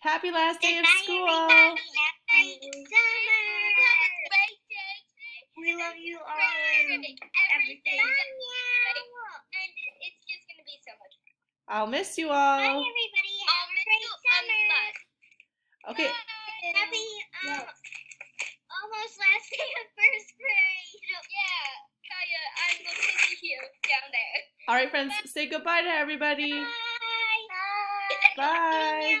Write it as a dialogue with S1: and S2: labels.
S1: Happy last day of
S2: Goodbye,
S1: school.
S2: everybody. Happy summer.
S3: Have day.
S2: We love you all.
S3: Great.
S2: and
S3: Everything. And it's just gonna be so much fun.
S1: I'll miss you all.
S2: Bye, everybody. Have
S3: I'll
S2: a great summer.
S1: Okay.
S3: Bye.
S2: Happy um, almost last day of first grade.
S3: Yeah, Kaya, I'm looking at you down there.
S1: All right, friends. Say goodbye to everybody.
S2: Bye.
S1: Bye.
S2: Bye.